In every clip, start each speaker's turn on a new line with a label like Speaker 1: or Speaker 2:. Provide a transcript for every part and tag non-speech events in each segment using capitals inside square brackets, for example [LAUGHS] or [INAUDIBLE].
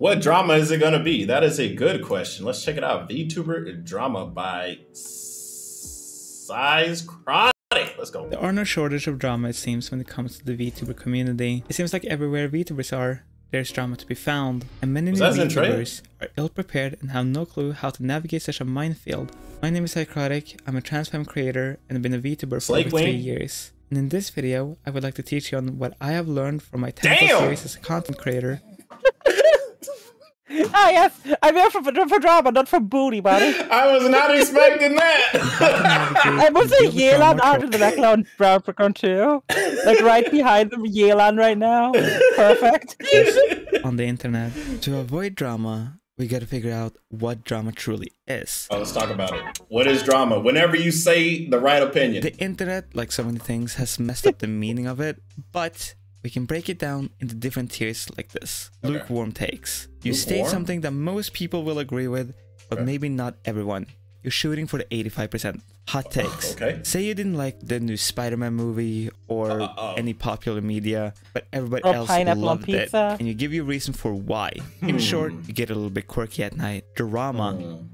Speaker 1: What drama is it going to be? That is a good question. Let's check it out. VTuber drama by Size Chronic. Let's go.
Speaker 2: There are no shortage of drama, it seems, when it comes to the VTuber community. It seems like everywhere VTubers are, there's drama to be found, and many new VTubers are ill-prepared and have no clue how to navigate such a minefield. My name is Psychotic, I'm a trans femme creator and have been a VTuber for over three years. And in this video, I would like to teach you on what I have learned from my 10 series as a content creator
Speaker 3: ah, yes. I'm here for, for drama, not for booty, buddy.
Speaker 1: I was not expecting that.
Speaker 3: I was a Yelan out in the background, brown background too. Like right behind the Yelan right now. Perfect. [LAUGHS]
Speaker 2: On the internet. To avoid drama, we gotta figure out what drama truly is.
Speaker 1: Oh, let's talk about it. What is drama? Whenever you say the right opinion.
Speaker 2: The internet, like so many things, has messed up the meaning of it, but we can break it down into different tiers like this. Okay. Lukewarm takes. You Lukewarm? state something that most people will agree with, but okay. maybe not everyone. You're shooting for the 85%. Hot takes. Okay. Say you didn't like the new Spider-Man movie or uh, uh, any popular media, but everybody or else loved it, and you give your reason for why. In hmm. short, you get a little bit quirky at night. Drama. Hmm.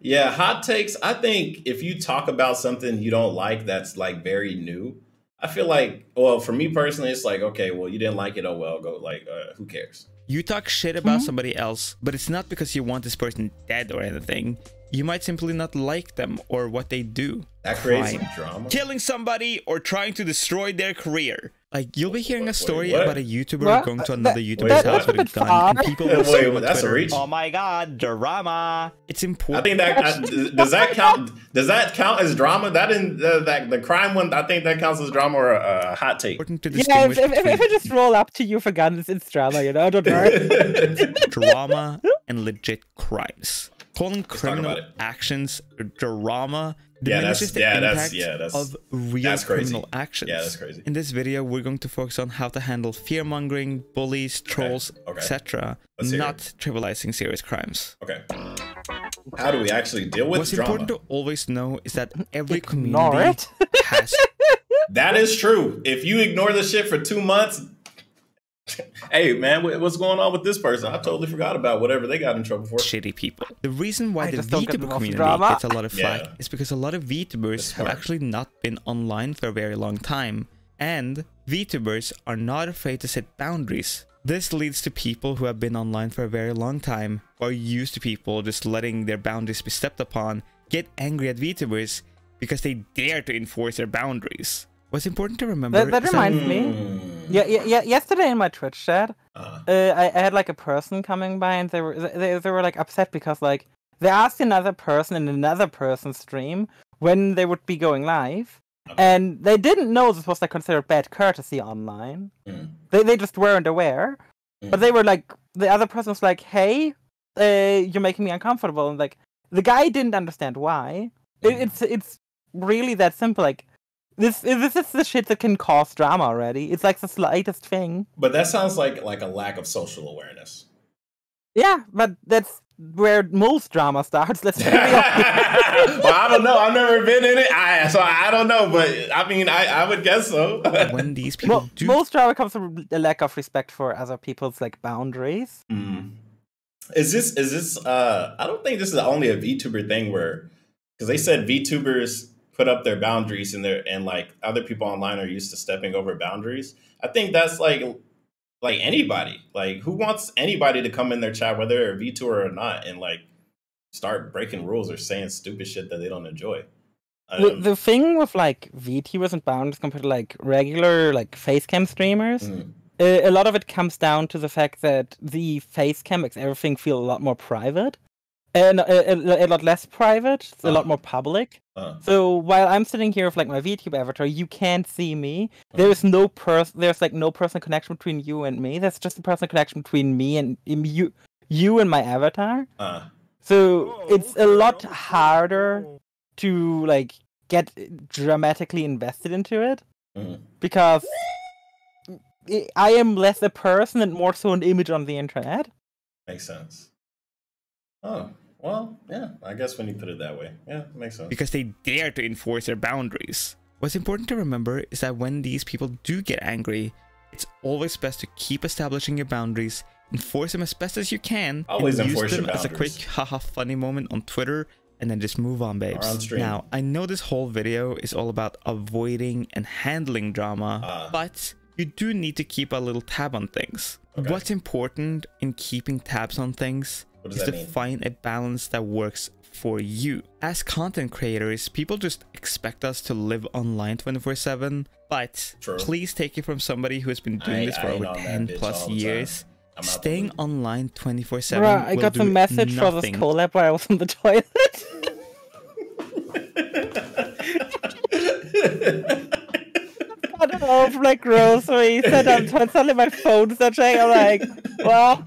Speaker 1: Yeah, hot takes. I think if you talk about something you don't like that's like very new, I feel like, well, for me personally, it's like, okay, well, you didn't like it. Oh, well, go, like, uh, who cares?
Speaker 2: You talk shit about mm-hmm. somebody else, but it's not because you want this person dead or anything. You might simply not like them or what they do.
Speaker 1: That creates some drama.
Speaker 2: Killing somebody or trying to destroy their career. Like you'll be hearing a story wait, about a YouTuber what? going to another YouTuber's wait, house with a gun, and people will say on that's Twitter, a reach. "Oh my god, drama!" It's important.
Speaker 1: I think that uh, [LAUGHS] does that count. Does that count as drama? That in uh, that the crime one, I think that counts as drama or a, a hot take.
Speaker 3: yeah, if, if, if, I just roll up to you for guns, it's drama. You know, don't worry. [LAUGHS]
Speaker 2: drama and legit crimes. Calling criminal actions drama diminishes yeah, the impact yeah, of real criminal actions.
Speaker 1: Yeah, that's crazy.
Speaker 2: In this video, we're going to focus on how to handle fear-mongering, bullies, trolls, okay. okay. etc., not trivializing serious crimes.
Speaker 1: Okay. How do we actually deal with
Speaker 2: What's
Speaker 1: drama?
Speaker 2: important to always know is that every community has... [LAUGHS]
Speaker 1: That is true. If you ignore the shit for two months, [LAUGHS] hey man, what's going on with this person? I totally forgot about whatever they got in trouble for.
Speaker 2: Shitty people. The reason why I the VTuber community gets a lot of flack yeah. is because a lot of VTubers have actually not been online for a very long time, and VTubers are not afraid to set boundaries. This leads to people who have been online for a very long time, or used to people just letting their boundaries be stepped upon, get angry at VTubers because they dare to enforce their boundaries. What's important to remember?
Speaker 3: That, that reminds that... me. Hmm. Yeah, yeah, yeah. Yesterday in my Twitch chat, uh, uh, I, I, had like a person coming by, and they were they, they were like upset because like they asked another person in another person's stream when they would be going live, okay. and they didn't know this was like considered bad courtesy online. Mm. They they just weren't aware, mm. but they were like the other person was like, "Hey, uh, you're making me uncomfortable," and like the guy didn't understand why. Mm. It, it's it's really that simple. Like this this is the shit that can cause drama already. It's like the slightest thing.
Speaker 1: But that sounds like like a lack of social awareness.
Speaker 3: Yeah, but that's where most drama starts. Let's be
Speaker 1: real. [LAUGHS] well, I don't know. I've never been in it, I, so I don't know. But I mean, I, I would guess so. [LAUGHS]
Speaker 2: when these people well, do...
Speaker 3: most drama comes from a lack of respect for other people's like boundaries.
Speaker 1: Mm. Is this is this? uh I don't think this is only a VTuber thing where because they said VTubers put up their boundaries and their and like other people online are used to stepping over boundaries. I think that's like like anybody. Like who wants anybody to come in their chat, whether they're a VTuber or not, and like start breaking rules or saying stupid shit that they don't enjoy.
Speaker 3: The, the thing with like VTubers and boundaries compared to like regular like facecam streamers, mm. a, a lot of it comes down to the fact that the facecam makes everything feel a lot more private and a, a, a, lot less private, uh, a lot uh-huh. more public. Uh, so while I'm sitting here with like my VTube avatar, you can't see me. Uh, there is no person. There's like no personal connection between you and me. There's just a personal connection between me and you, you and my avatar. Uh, so it's a lot harder to like get dramatically invested into it mm-hmm. because I am less a person and more so an image on the internet.
Speaker 1: Makes sense. Oh, well, yeah, I guess when you put it that way. Yeah, makes sense.
Speaker 2: Because they dare to enforce their boundaries. What's important to remember is that when these people do get angry, it's always best to keep establishing your boundaries enforce them as best as you can.
Speaker 1: Always
Speaker 2: and
Speaker 1: enforce
Speaker 2: use them as a quick haha funny moment on Twitter and then just move on, babes. Now, I know this whole video is all about avoiding and handling drama, uh. but you do need to keep a little tab on things. Okay. What's important in keeping tabs on things is to mean? find a balance that works for you. As content creators, people just expect us to live online 24 7, but True. please take it from somebody who has been doing I, this for over 10 plus years. Staying online 24 7. I
Speaker 3: got the message
Speaker 2: nothing.
Speaker 3: for this collab while I was in the toilet. I don't know, from like groceries, and I'm suddenly my phone's touching. I'm like, well.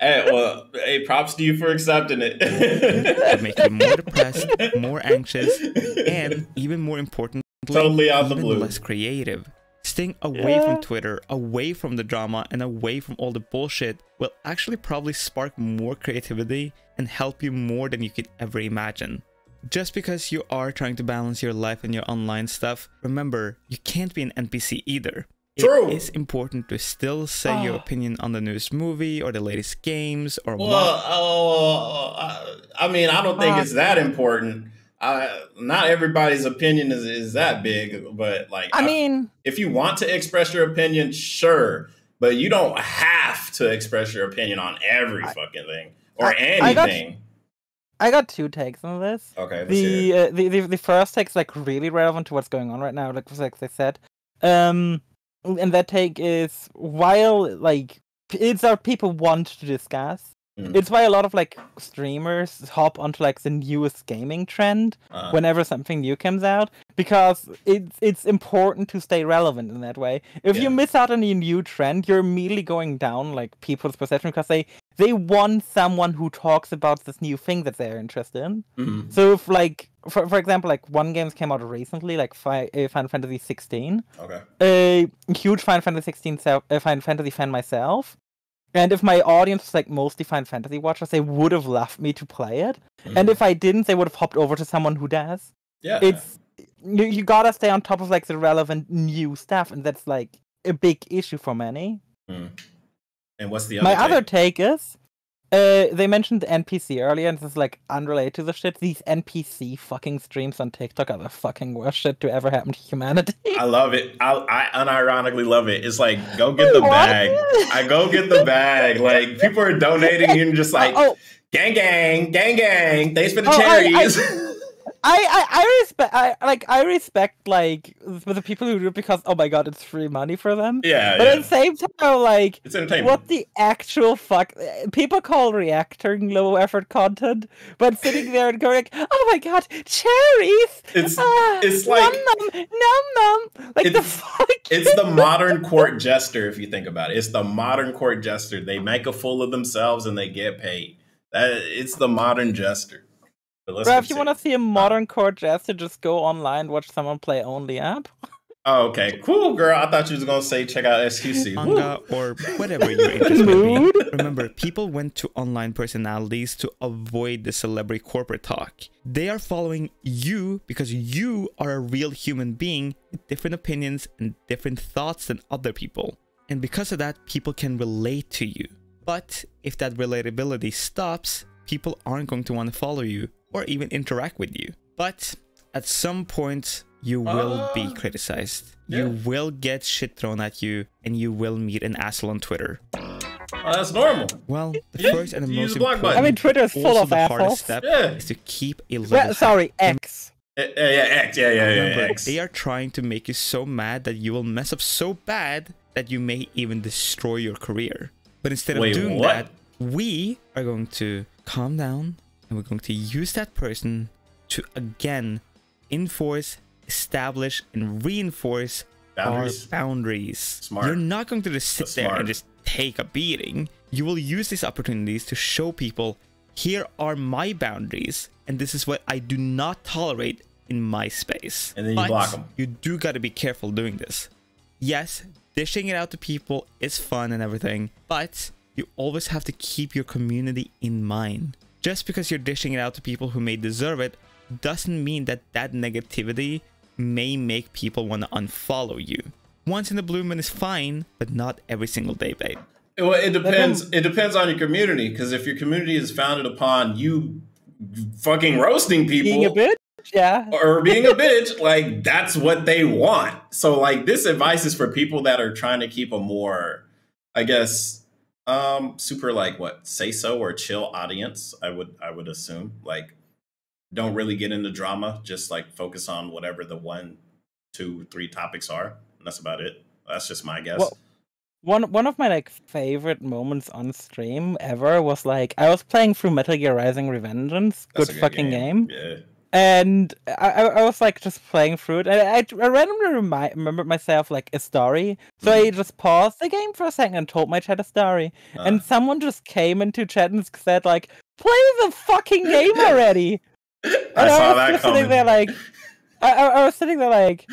Speaker 1: Hey, well, hey, props to you for accepting it.
Speaker 2: it makes you more [LAUGHS] depressed, more anxious, and even more importantly,
Speaker 1: totally out the blue,
Speaker 2: less creative. Staying away yeah. from Twitter, away from the drama, and away from all the bullshit will actually probably spark more creativity and help you more than you could ever imagine. Just because you are trying to balance your life and your online stuff, remember, you can't be an NPC either. True. It is important to still say oh. your ah. opinion on the newest movie or the latest games or
Speaker 1: well, what. Oh, I mean, I don't think uh, it's that important. Uh, not everybody's opinion is, is that big, but like,
Speaker 3: I, I mean,
Speaker 1: if you want to express your opinion, sure, but you don't have to express your opinion on every I, fucking thing or I, anything.
Speaker 3: I got two takes on this.
Speaker 1: Okay.
Speaker 3: The, uh, the the the first take is like really relevant to what's going on right now, like like they said. Um, and that take is while like it's our people want to discuss. Mm. It's why a lot of like streamers hop onto like the newest gaming trend uh. whenever something new comes out because it's it's important to stay relevant in that way. If yeah. you miss out on a new trend, you're immediately going down like people's perception because they they want someone who talks about this new thing that they're interested in. Mm-hmm. So if like for for example, like one games came out recently, like fi- uh, Final Fantasy 16.
Speaker 1: Okay.
Speaker 3: A huge Final Fantasy 16 self, uh, Final Fantasy fan myself. And if my audience was like mostly Final Fantasy watchers, they would have left me to play it. Mm-hmm. And if I didn't, they would have hopped over to someone who does.
Speaker 1: Yeah.
Speaker 3: It's you, you gotta stay on top of like the relevant new stuff, and that's like a big issue for many.
Speaker 1: Mm. And what's the other
Speaker 3: my
Speaker 1: take?
Speaker 3: other take is uh, they mentioned the NPC earlier, and this is like unrelated to the shit. These NPC fucking streams on TikTok are the fucking worst shit to ever happen to humanity.
Speaker 1: I love it. I, I unironically love it. It's like go [LAUGHS] get the bag. I go get the bag. Like people are donating, and just [LAUGHS] like oh, gang, gang, gang, gang. Thanks for the oh, cherries. I, I, [LAUGHS]
Speaker 3: I, I, I respect I like I respect like the people who do it because oh my god it's free money for them.
Speaker 1: Yeah.
Speaker 3: But
Speaker 1: yeah.
Speaker 3: at the same time, like
Speaker 1: it's entertainment.
Speaker 3: What the actual fuck? People call reacting low effort content, but sitting there and going like, oh my god, cherries.
Speaker 1: It's uh, it's like
Speaker 3: num num num num. Like the fuck.
Speaker 1: It's the [LAUGHS] modern court jester if you think about it. It's the modern court jester. They make a fool of themselves and they get paid. That it's the modern jester.
Speaker 3: Bro, if you want to see a modern court jester, just go online, watch someone play only app.
Speaker 1: Oh, okay, cool, girl. I thought you was gonna say check out SQC
Speaker 2: manga or whatever you're interested in. [LAUGHS] Remember, people went to online personalities to avoid the celebrity corporate talk. They are following you because you are a real human being with different opinions and different thoughts than other people. And because of that, people can relate to you. But if that relatability stops, people aren't going to want to follow you or even interact with you. But at some point, you will uh, be criticized. Yeah. You will get shit thrown at you, and you will meet an asshole on Twitter.
Speaker 1: Oh, that's normal.
Speaker 2: Well, the yeah, first and the most important,
Speaker 3: I mean, Twitter is full of
Speaker 2: the
Speaker 3: assholes.
Speaker 2: hardest step
Speaker 1: yeah.
Speaker 2: is to keep a level.
Speaker 3: Well, sorry, X.
Speaker 1: Uh, yeah, X. Yeah, yeah, yeah, Remember, X.
Speaker 2: They are trying to make you so mad that you will mess up so bad that you may even destroy your career. But instead of doing
Speaker 1: what?
Speaker 2: that, we are going to calm down, and we're going to use that person to again enforce, establish, and reinforce boundaries. our boundaries.
Speaker 1: Smart.
Speaker 2: You're not going to just sit
Speaker 1: That's
Speaker 2: there
Speaker 1: smart.
Speaker 2: and just take a beating. You will use these opportunities to show people here are my boundaries, and this is what I do not tolerate in my space.
Speaker 1: And then you
Speaker 2: but
Speaker 1: block them.
Speaker 2: You do got to be careful doing this. Yes, dishing it out to people is fun and everything, but you always have to keep your community in mind. Just because you're dishing it out to people who may deserve it doesn't mean that that negativity may make people want to unfollow you. Once in the blue moon is fine, but not every single day, babe.
Speaker 1: Well, it depends. Um, it depends on your community because if your community is founded upon you fucking roasting people,
Speaker 3: being a bitch, yeah,
Speaker 1: or being a bitch, like that's what they want. So, like, this advice is for people that are trying to keep a more, I guess, um, super like what say so or chill audience. I would, I would assume, like, don't really get into drama. Just like focus on whatever the one, two, three topics are. And that's about it. That's just my guess. Well,
Speaker 3: one one of my like favorite moments on stream ever was like I was playing through Metal Gear Rising Revengeance. Good, good fucking game. game. Yeah. And I, I was like just playing through it. And I, I randomly remi- remembered myself like a story. So mm. I just paused the game for a second and told my chat a story. Uh. And someone just came into chat and said like, "Play the fucking game already." [LAUGHS]
Speaker 1: I, I was that coming.
Speaker 3: Sitting there like, [LAUGHS] I, I, was sitting there like,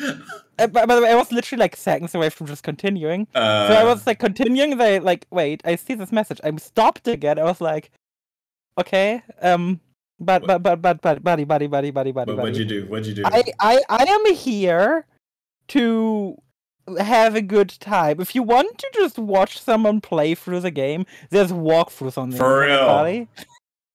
Speaker 3: uh, by, the way, I was literally like seconds away from just continuing. Uh, so I was like continuing. They like, wait, I see this message. I'm stopped again. I was like, okay, um, but but but but but buddy, buddy, buddy, buddy, buddy.
Speaker 1: What'd you do? What'd you do?
Speaker 3: I I I am here to have a good time. If you want to just watch someone play through the game, there's walkthroughs on there.
Speaker 1: For real. Buddy.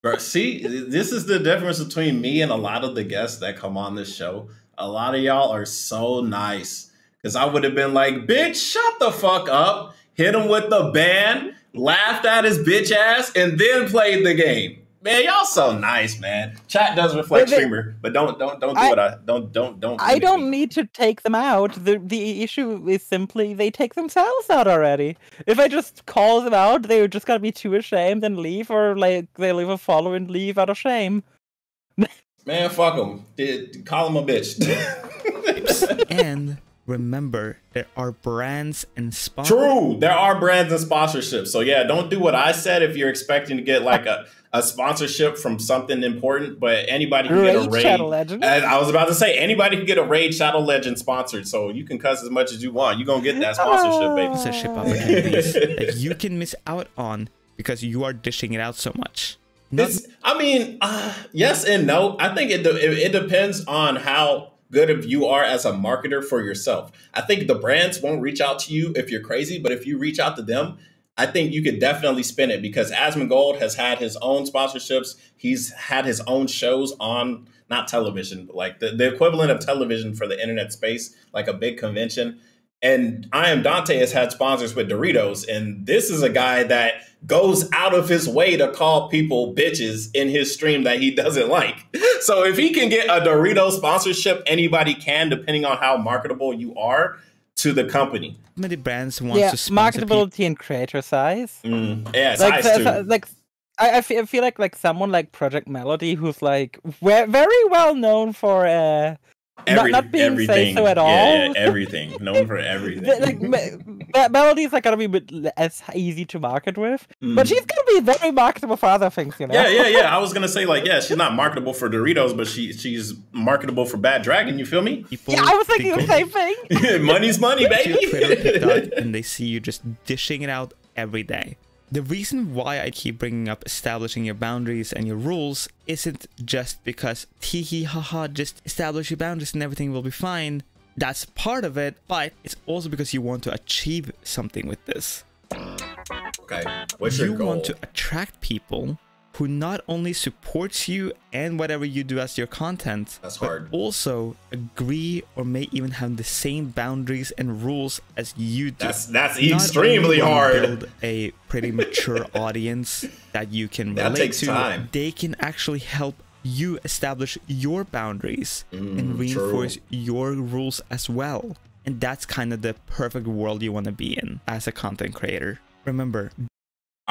Speaker 1: Bro, see, this is the difference between me and a lot of the guests that come on this show. A lot of y'all are so nice. Cause I would have been like, bitch, shut the fuck up. Hit him with the ban, laughed at his bitch ass, and then played the game. Man, y'all so nice, man. Chat does reflect but, streamer, but don't don't don't do I, what I don't don't don't.
Speaker 3: I don't me. need to take them out. the The issue is simply they take themselves out already. If I just call them out, they're just gotta be too ashamed and leave, or like they leave a follow and leave out of shame.
Speaker 1: Man, fuck them. Call them a bitch. [LAUGHS]
Speaker 2: and remember, there are brands and
Speaker 1: sponsorships. True, there are brands and sponsorships. So yeah, don't do what I said if you're expecting to get like a, a sponsorship from something important. But anybody can Raid get a raid. Shadow Legend. I was about to say anybody can get a raid Shadow Legend sponsored. So you can cuss as much as you want. You're gonna get that sponsorship, baby. Sponsorship
Speaker 2: opportunities [LAUGHS] that you can miss out on because you are dishing it out so much.
Speaker 1: It's, I mean, uh, yes and no. I think it, it, it depends on how good of you are as a marketer for yourself. I think the brands won't reach out to you if you're crazy, but if you reach out to them, I think you could definitely spin it because Asmongold has had his own sponsorships. He's had his own shows on not television, but like the, the equivalent of television for the internet space, like a big convention. And I am Dante has had sponsors with Doritos, and this is a guy that goes out of his way to call people bitches in his stream that he [LAUGHS] doesn't like. So if he can get a Dorito sponsorship, anybody can, depending on how marketable you are to the company.
Speaker 2: Many brands want yeah, to sponsor
Speaker 3: marketability people. and creator size.
Speaker 1: Mm, yeah,
Speaker 3: like,
Speaker 1: size too.
Speaker 3: like I, I, feel, I feel like like someone like Project Melody, who's like very well known for uh, Every, not, not being everything. so at all.
Speaker 1: Yeah, yeah, everything. Known for everything.
Speaker 3: like me- Melody's like gonna be as easy to market with, mm. but she's gonna be very marketable for other things, you know.
Speaker 1: Yeah, yeah, yeah. I was gonna say like, yeah, she's not marketable for Doritos, but she she's marketable for Bad Dragon. You feel me?
Speaker 3: People, yeah, I was thinking the same thing. [LAUGHS]
Speaker 1: Money's money, baby. [LAUGHS]
Speaker 2: and they see you just dishing it out every day. The reason why I keep bringing up establishing your boundaries and your rules isn't just because tee hee haha just establish your boundaries and everything will be fine. That's part of it, but it's also because you want to achieve something with this.
Speaker 1: Okay, what's your goal?
Speaker 2: you want to attract people who not only supports you and whatever you do as your content,
Speaker 1: That's
Speaker 2: but
Speaker 1: hard.
Speaker 2: also agree or may even have the same boundaries and rules as you do.
Speaker 1: That's that's not extremely hard. Build
Speaker 2: a pretty mature [LAUGHS] audience that you can that relate to. Time. They can actually help you establish your boundaries mm, and reinforce true. your rules as well. And that's kind of the perfect world you want to be in as a content creator. Remember,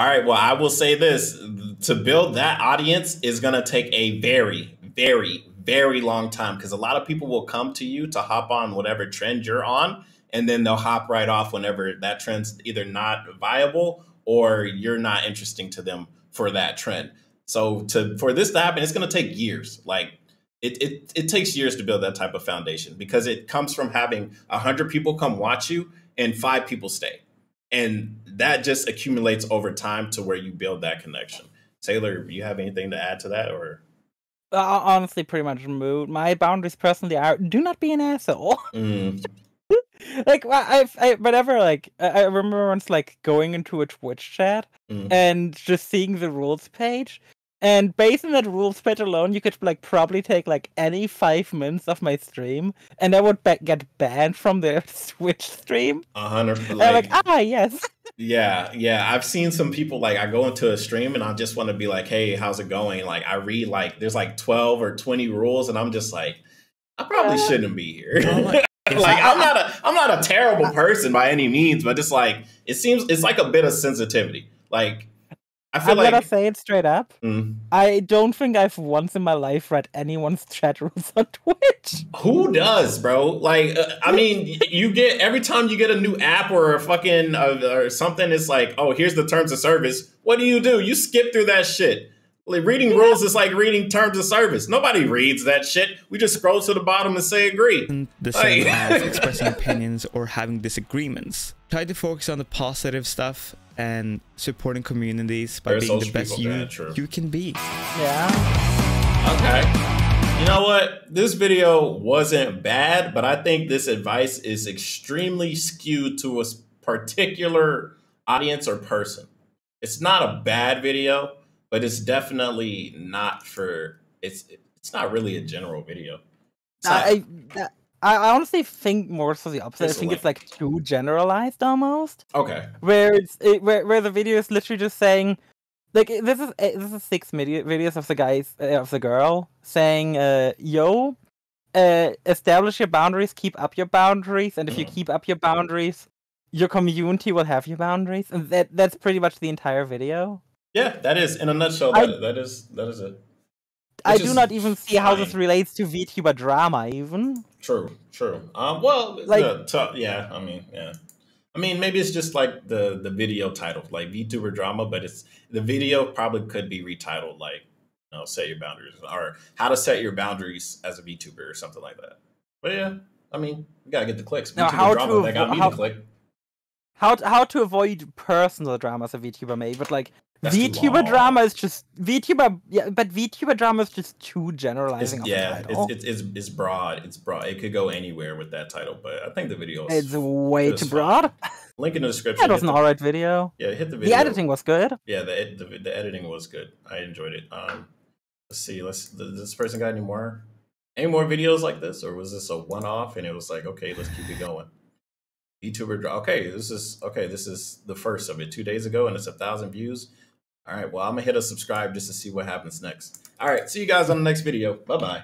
Speaker 1: all right. Well, I will say this to build that audience is going to take a very, very, very long time because a lot of people will come to you to hop on whatever trend you're on, and then they'll hop right off whenever that trend's either not viable or you're not interesting to them for that trend. So to for this to happen, it's going to take years. Like it, it it takes years to build that type of foundation because it comes from having a hundred people come watch you and five people stay and that just accumulates over time to where you build that connection. Taylor, you have anything to add to that, or?
Speaker 3: Honestly, pretty much removed. My boundaries personally are: do not be an asshole. [LAUGHS] Mm. like I, I, whenever like I remember once like going into a Twitch chat mm. and just seeing the rules page, and based on that rules page alone, you could like probably take like any five minutes of my stream, and I would be- get banned from the [LAUGHS] Twitch stream.
Speaker 1: A hundred.
Speaker 3: Like, I'm like, ah, yes.
Speaker 1: Yeah, yeah. I've seen some people like I go into a stream and I just want to be like, hey, how's it going? Like I read like there's like twelve or twenty rules, and I'm just like, I probably yeah. shouldn't be here. Oh [LAUGHS] like I'm [LAUGHS] not a I'm not a terrible person by any means, but just like it seems it's like a bit of sensitivity. Like
Speaker 3: I feel I'm like... gonna say it straight up. Mm. I don't think I've once in my life read anyone's [LAUGHS] chat rules on Twitch.
Speaker 1: Who does, bro? Like, uh, I [LAUGHS] mean, you get every time you get a new app or a fucking uh, or something. It's like, oh, here's the terms of service. What do you do? You skip through that shit. Like, reading yeah. rules is like reading terms of service. Nobody reads that shit. We just scroll to the bottom and say agree.
Speaker 2: The same [LAUGHS] like... as expressing opinions or having disagreements. Try to focus on the positive stuff and supporting communities by being the best you, you can be.
Speaker 3: Yeah.
Speaker 1: Okay. You know what? This video wasn't bad, but I think this advice is extremely skewed to a particular audience or person. It's not a bad video, but it's definitely not for it's it's not really a general video.
Speaker 3: I, I, I honestly think more so the opposite. I think it's like too generalized almost.
Speaker 1: Okay.
Speaker 3: Where it's it, where where the video is literally just saying, like this is eh, this is six video, videos of the guys uh, of the girl saying, uh, "Yo, uh, establish your boundaries, keep up your boundaries, and if mm. you keep up your boundaries, your community will have your boundaries." And that that's pretty much the entire video.
Speaker 1: Yeah, that is in a nutshell. That, I, that is that is it.
Speaker 3: I do not even see fine. how this relates to VTuber drama, even.
Speaker 1: True, true. Um, well, like, t- yeah, I mean, yeah. I mean, maybe it's just like the the video title, like VTuber drama, but it's the video probably could be retitled like, you know, set your boundaries or how to set your boundaries as a VTuber or something like that. But yeah, I mean, you gotta get the clicks.
Speaker 3: Now, how drama, to, they got me how, to click. How how to avoid personal drama as a VTuber, maybe, but like that's VTuber drama is just VTuber, yeah, but VTuber drama is just too generalizing.
Speaker 1: It's, yeah, it's, it's, it's it's broad. It's broad. It could go anywhere with that title, but I think the video
Speaker 3: is it's way too broad.
Speaker 1: Link in the [LAUGHS] description.
Speaker 3: That was an alright video.
Speaker 1: Yeah, hit the video.
Speaker 3: The editing was good.
Speaker 1: Yeah, the the, the editing was good. I enjoyed it. Um, let's see. Let's. Does this person got any more? Any more videos like this, or was this a one off and it was like, okay, let's keep it going. VTuber. Okay, this is okay. This is the first of it. Two days ago, and it's a thousand views. All right, well, I'm to hit a subscribe just to see what happens next. All right, see you guys on the next video. Bye-bye.